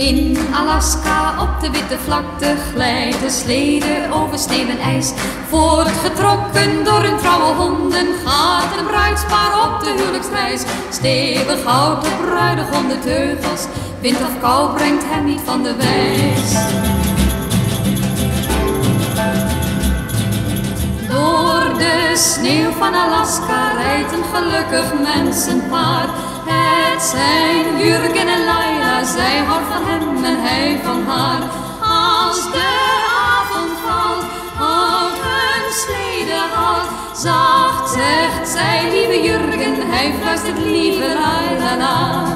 Alaska op de witte vlakte glijdt de slede over sneeuw en ijs. Voortgetrokken door hun trouwe honden gaat een bruidspaar op de huwelijksreis. Stevig houdt de bruidegom de teugels, wind of kou brengt hem niet van de wijs. Door de sneeuw van Alaska rijdt een gelukkig mensenpaar. Het zijn Jurgen en zij houdt van hem en hij van haar. Als de avond valt, houdt hun slede halt. Zacht zegt zij, lieve Jurgen, hij fluistert lieve Laila.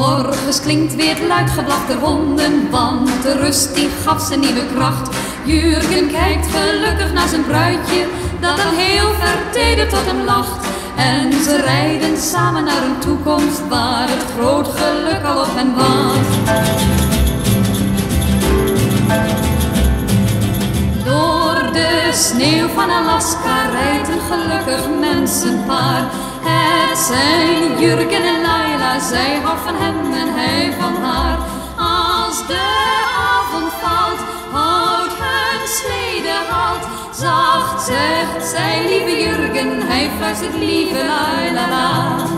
Morgens klinkt weer het luid geblaf der honden, want de rust die gaf ze nieuwe kracht. Jurgen kijkt gelukkig naar zijn bruidje, dat al heel verteder tot hem lacht. En ze rijden samen naar een toekomst waar het groot geluk al op hen wacht. Door de sneeuw van Alaska rijdt een gelukkig mensenpaar. Het zijn Jurgen en Laila, zij houdt van hem en hij van haar. Als de avond valt, houdt hun slede halt. Zacht zegt zij, lieve Jurgen, hij fluistert lieve Laila.